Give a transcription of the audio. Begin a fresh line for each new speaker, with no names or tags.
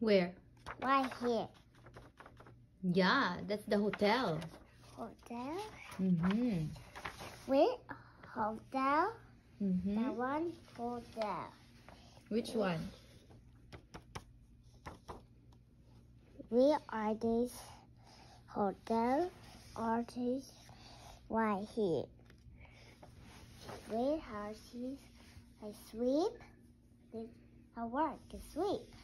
Where?
Right here.
Yeah, that's the hotel.
Hotel.
Mm-hmm.
Where hotel.
Mm-hmm.
That one hotel.
Which one?
Where are these hotel artist right here. We houses I sweep. I work I sweep.